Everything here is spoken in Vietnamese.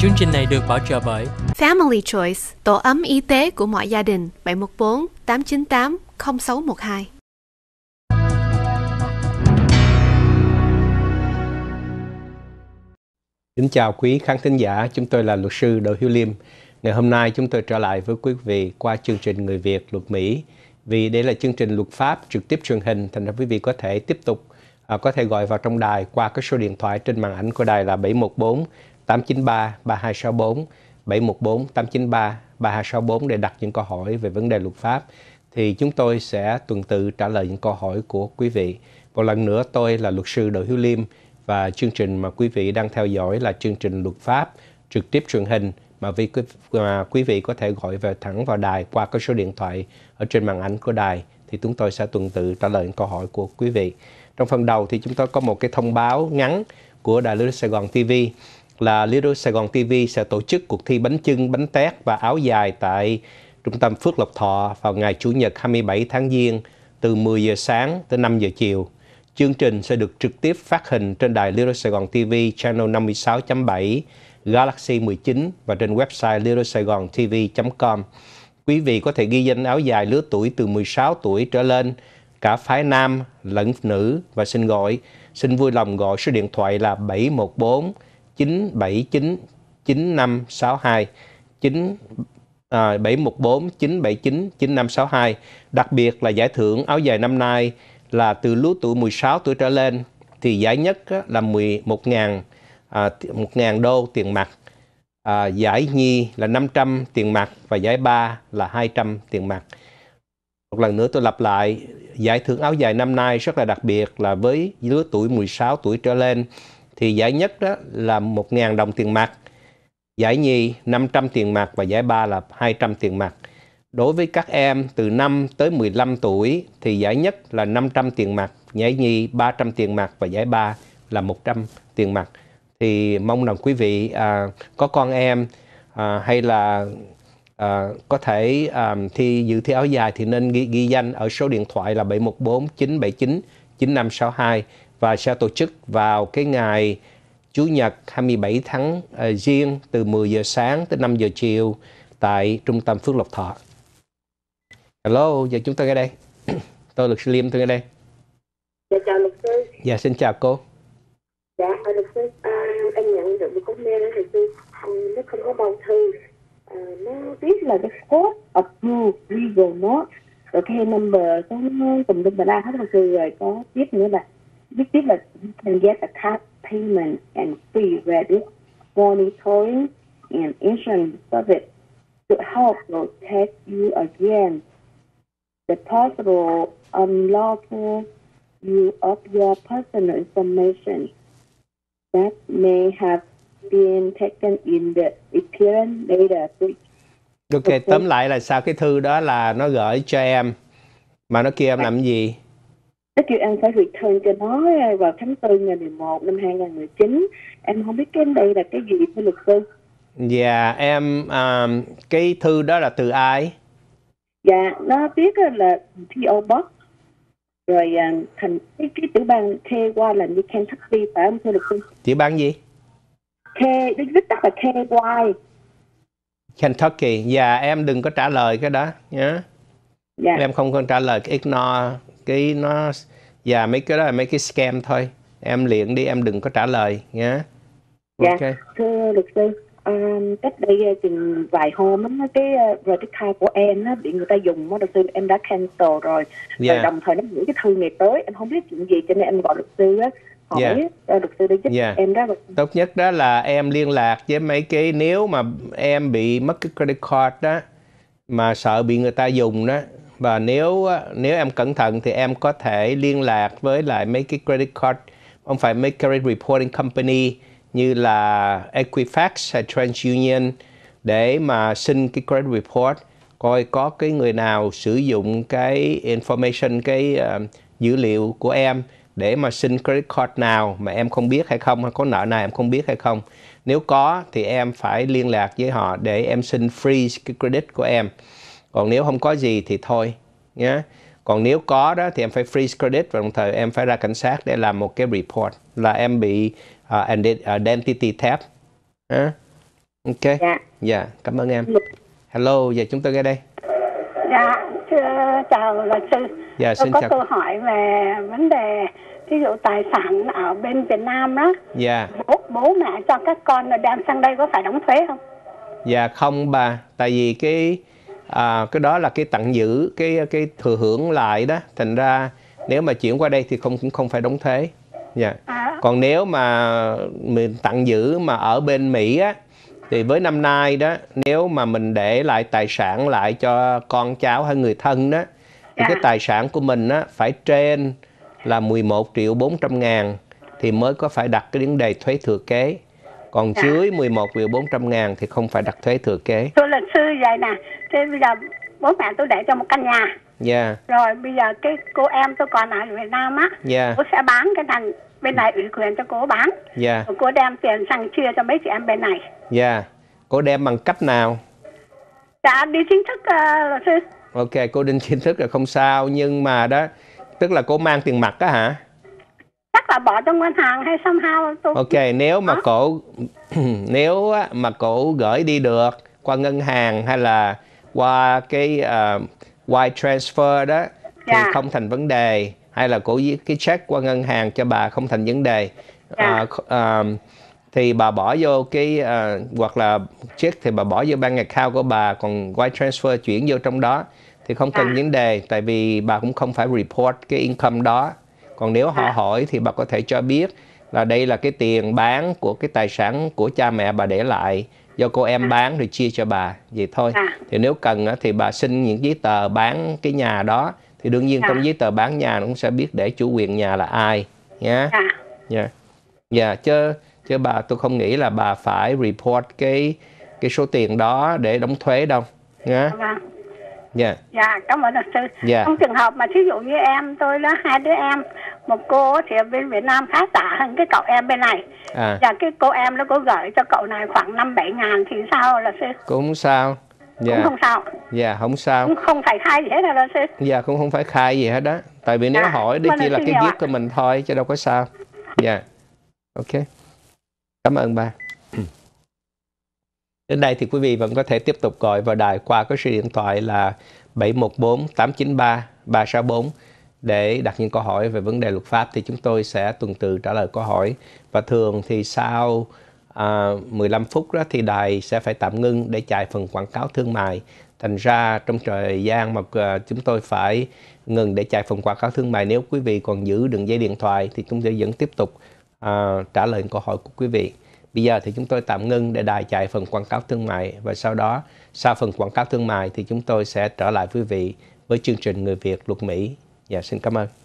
Chương trình này được bảo trợ bởi Family Choice, tổ ấm y tế của mọi gia đình 714 898 0612. Kính chào quý khán thính giả, chúng tôi là luật sư Đỗ Hiếu Liêm. Ngày hôm nay chúng tôi trở lại với quý vị qua chương trình Người Việt luật Mỹ. Vì đây là chương trình luật pháp trực tiếp truyền hình, thành ra quý vị có thể tiếp tục à, có thể gọi vào trong đài qua cái số điện thoại trên màn ảnh của đài là 714 893 3264 714 893 3264 để đặt những câu hỏi về vấn đề luật pháp. Thì chúng tôi sẽ tuần tự trả lời những câu hỏi của quý vị. Một lần nữa tôi là luật sư Đỗ Hiếu Liêm và chương trình mà quý vị đang theo dõi là chương trình luật pháp trực tiếp truyền hình mà vì mà quý vị có thể gọi về thẳng vào đài qua cái số điện thoại ở trên màn ảnh của đài thì chúng tôi sẽ tuần tự trả lời những câu hỏi của quý vị. Trong phần đầu thì chúng tôi có một cái thông báo ngắn của Đài Little Sài Gòn TV là Little Sài Gòn TV sẽ tổ chức cuộc thi bánh chưng, bánh tét và áo dài tại Trung tâm Phước Lộc Thọ vào ngày Chủ nhật 27 tháng Giêng từ 10 giờ sáng tới 5 giờ chiều. Chương trình sẽ được trực tiếp phát hình trên đài Little Sài Gòn TV channel 56.7, Galaxy 19 và trên website littlesaigontv.com. Quý vị có thể ghi danh áo dài lứa tuổi từ 16 tuổi trở lên, cả phái nam lẫn nữ và xin gọi. Xin vui lòng gọi số điện thoại là 714 979 9562 9 à, 714 979 9562. Đặc biệt là giải thưởng áo dài năm nay là từ lứa tuổi 16 tuổi trở lên thì giải nhất là 11.000 à, 1.000 đô tiền mặt. À, giải nhi là 500 tiền mặt và giải ba là 200 tiền mặt. Một lần nữa tôi lặp lại, giải thưởng áo dài năm nay rất là đặc biệt là với lứa tuổi 16 tuổi trở lên thì giải nhất đó là 1.000 đồng tiền mặt, giải nhì 500 tiền mặt và giải ba là 200 tiền mặt. Đối với các em từ 5 tới 15 tuổi thì giải nhất là 500 tiền mặt, giải nhì 300 tiền mặt và giải ba là 100 tiền mặt. Thì mong rằng quý vị à, có con em à, hay là à, có thể à, thi dự thi áo dài thì nên ghi, ghi danh ở số điện thoại là 714 979 9562 và sẽ tổ chức vào cái ngày Chủ nhật 27 tháng uh, Giêng từ 10 giờ sáng tới 5 giờ chiều tại Trung tâm Phước Lộc Thọ. Hello, giờ chúng tôi ở đây. tôi luật sư Liêm tôi ở đây. Dạ chào luật sư. Dạ xin chào cô. Dạ em nhận được một con mail thì tôi nó không có bao thư. À, nó viết là cái code, approved legal nó Rồi cái number có tùm lum bà la hết rồi sư rồi có tiếp nữa là viết tiếp là you can get a card payment and free credit monitoring and insurance service to help protect you against the possible unlawful use of your personal information that may have been taken in the appearance breach. Ok, tóm lại là sao cái thư đó là nó gửi cho em mà nó kêu em làm gì? Nó kêu em phải return cho nó vào tháng 4 ngày 11 năm 2019. Em không biết cái đây là cái gì thưa luật sư. Dạ, em um, cái thư đó là từ ai? Dạ, nó viết là PO Box. Rồi à, thành cái, cái tiểu bang K qua là như Kentucky phải không thưa luật sư? Tiểu bang gì? K, nó viết tắt là KY. Kentucky. Dạ, em đừng có trả lời cái đó nhé. Dạ. Em không cần trả lời cái ignore cái nó dạ mấy cái đó là mấy cái scam thôi. Em liền đi, em đừng có trả lời nhé. Dạ, Ok. thưa luật sư, um, cách đây uh, chừng vài hôm á, cái uh, credit card của em nó bị người ta dùng á, luật sư em đã cancel rồi. Rồi Dạ. đồng thời nó gửi cái thư này tới, em không biết chuyện gì cho nên em gọi luật sư á, hỏi uh, luật sư để giúp Dạ. em đó. Tốt nhất đó là em liên lạc với mấy cái nếu mà em bị mất cái credit card đó mà sợ bị người ta dùng đó và nếu nếu em cẩn thận thì em có thể liên lạc với lại mấy cái credit card không phải mấy credit reporting company như là Equifax hay TransUnion để mà xin cái credit report coi có cái người nào sử dụng cái information cái uh, dữ liệu của em để mà xin credit card nào mà em không biết hay không hay có nợ nào em không biết hay không. Nếu có thì em phải liên lạc với họ để em xin freeze cái credit của em. Còn nếu không có gì thì thôi nhé còn nếu có đó thì em phải freeze credit và đồng thời em phải ra cảnh sát để làm một cái report là em bị uh, identity theft Hả? ok Dạ. dạ cảm ơn em hello dạ chúng tôi nghe đây Dạ, chào luật sư. Dạ, Tôi xin có chào. câu hỏi về vấn đề ví dụ tài sản ở bên Việt Nam đó, dạ bố, bố mẹ cho các con đem sang đây có phải đóng thuế không? Dạ không bà, tại vì cái à, cái đó là cái tặng giữ cái cái thừa hưởng lại đó, thành ra nếu mà chuyển qua đây thì không cũng không phải đóng thuế. Dạ. À, Còn nếu mà mình tặng giữ mà ở bên Mỹ á thì với năm nay đó, nếu mà mình để lại tài sản lại cho con cháu hay người thân đó thì Dạ. cái tài sản của mình á phải trên là 11 triệu 400 ngàn thì mới có phải đặt cái vấn đề thuế thừa kế. Còn Dạ. dưới 11 triệu 400 ngàn thì không phải đặt thuế thừa kế. thưa luật sư vậy nè, thế bây giờ bố mẹ tôi để cho một căn nhà, Dạ, rồi bây giờ cái cô em tôi còn ở Việt Nam á, dạ, cô sẽ bán cái thằng bên này ủy quyền cho cô bán, dạ, rồi cô đem tiền sang chia cho mấy chị em bên này. dạ. Cô đem bằng cách nào? Dạ, đi chính thức uh, luật sư. Ok, cô đinh chính thức là không sao nhưng mà đó tức là cô mang tiền mặt á hả? Chắc là bỏ trong ngân hàng hay somehow tôi Ok, nếu mà cổ nếu mà cổ gửi đi được qua ngân hàng hay là qua cái uh, wire transfer đó thì Dạ. không thành vấn đề hay là cổ viết cái check qua ngân hàng cho bà không thành vấn đề. Dạ. Kh- à, thì bà bỏ vô cái à, hoặc là check thì bà bỏ vô bank account của bà còn wire transfer chuyển vô trong đó thì không cần À. vấn đề tại vì bà cũng không phải report cái income đó còn nếu họ À. hỏi thì bà có thể cho biết là đây là cái tiền bán của cái tài sản của cha mẹ bà để lại do cô em bán rồi chia cho bà vậy thôi À. thì nếu cần thì bà xin những giấy tờ bán cái nhà đó thì đương nhiên À. trong giấy tờ bán nhà nó cũng sẽ biết để chủ quyền nhà là ai nhé Dạ. dạ dạ chứ chứ bà tôi không nghĩ là bà phải report cái cái số tiền đó để đóng thuế đâu nhé Vâng. dạ Dạ, cảm ơn luật sư. Dạ. Trong trường hợp mà thí dụ như em tôi là hai đứa em, một cô thì ở bên Việt Nam khá giả hơn cái cậu em bên này. à. Và cái cô em nó có gửi cho cậu này khoảng năm bảy ngàn thì sao luật sư? cũng không sao. Cũng dạ không sao. dạ không sao. Cũng không phải khai gì hết là sư. dạ cũng không phải khai gì hết đó tại vì nếu Dạ, hỏi đây chỉ là cái gift của mình thôi chứ đâu có sao. Dạ. Ok. Cảm ơn ba đến đây thì quý vị vẫn có thể tiếp tục gọi vào đài qua cái số điện thoại là 714 893 364 để đặt những câu hỏi về vấn đề luật pháp thì chúng tôi sẽ tuần tự trả lời câu hỏi. Và thường thì sau à, 15 phút đó thì đài sẽ phải tạm ngưng để chạy phần quảng cáo thương mại. Thành ra trong thời gian mà à, chúng tôi phải ngừng để chạy phần quảng cáo thương mại nếu quý vị còn giữ đường dây điện thoại thì chúng tôi vẫn tiếp tục à, trả lời câu hỏi của quý vị. Bây giờ thì chúng tôi tạm ngưng để đài chạy phần quảng cáo thương mại. Và sau đó sau phần quảng cáo thương mại thì chúng tôi sẽ trở lại với quý vị với chương trình người Việt luật Mỹ. Dạ xin cảm ơn.